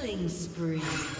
Killing spree.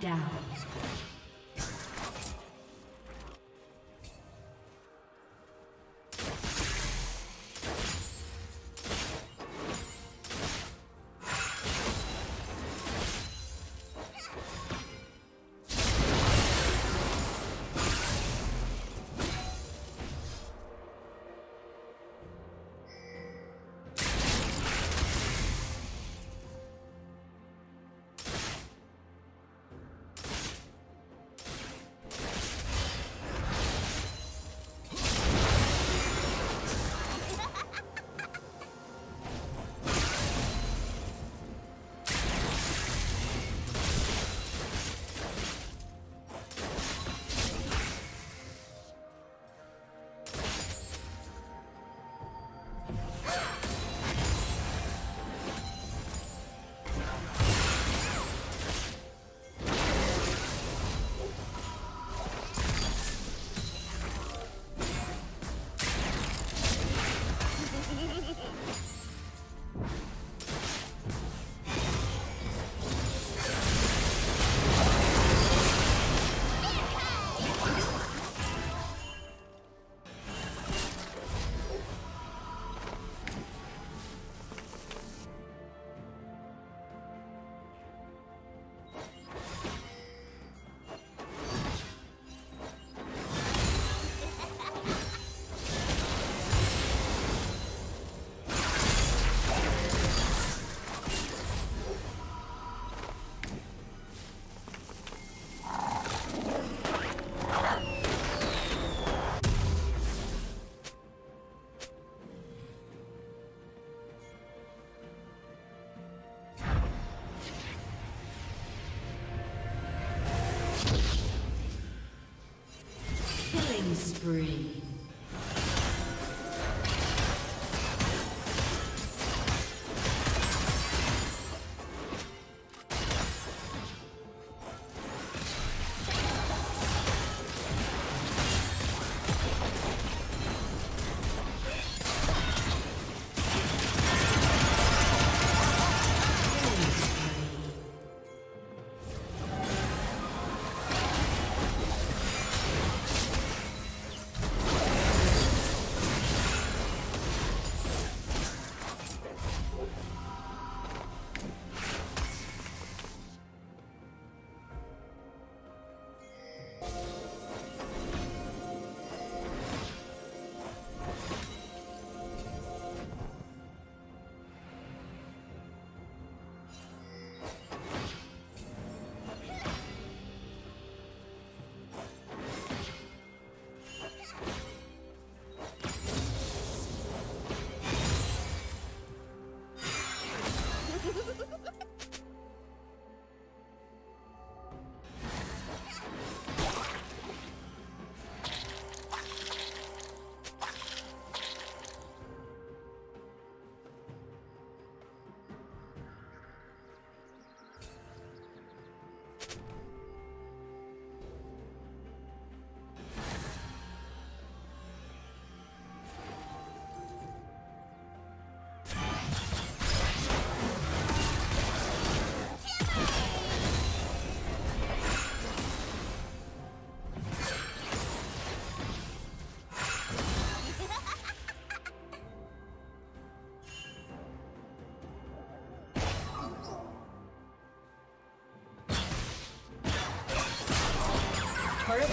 Down. Spree.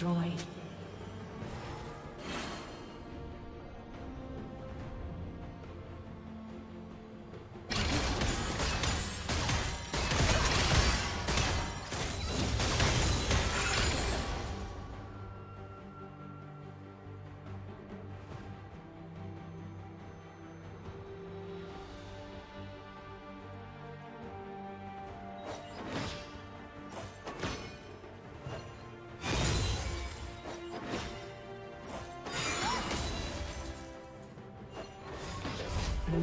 Destroyed.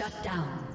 Shut down.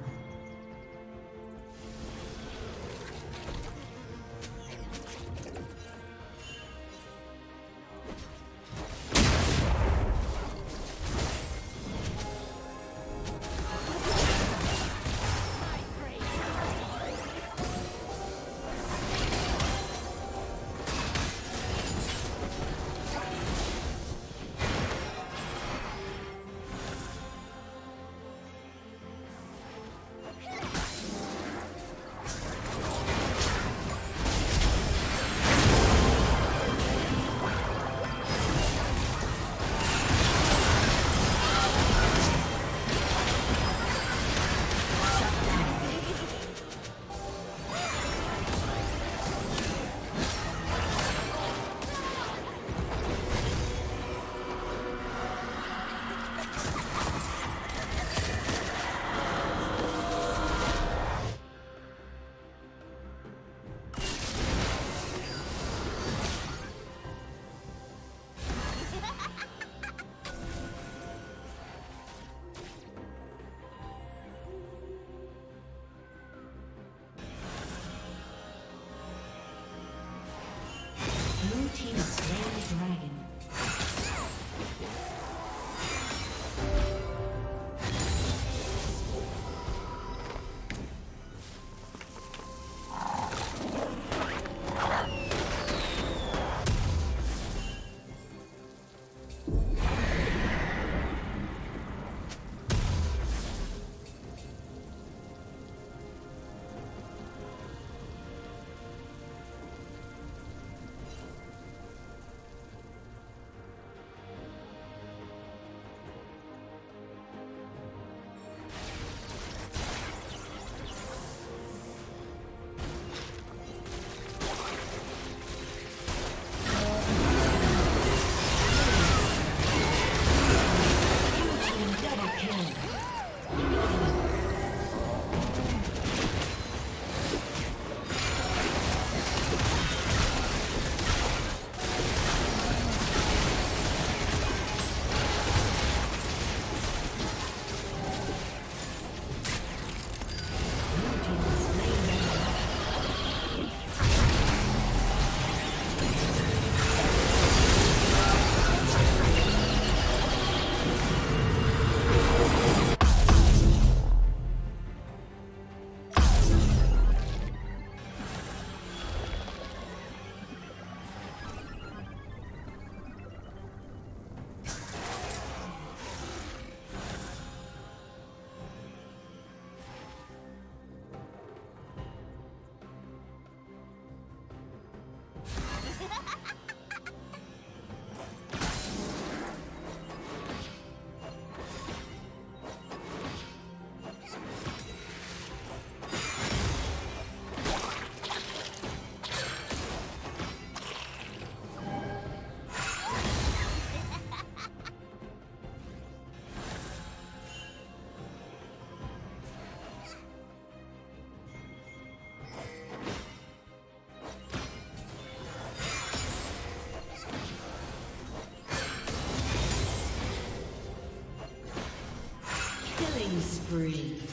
Spree.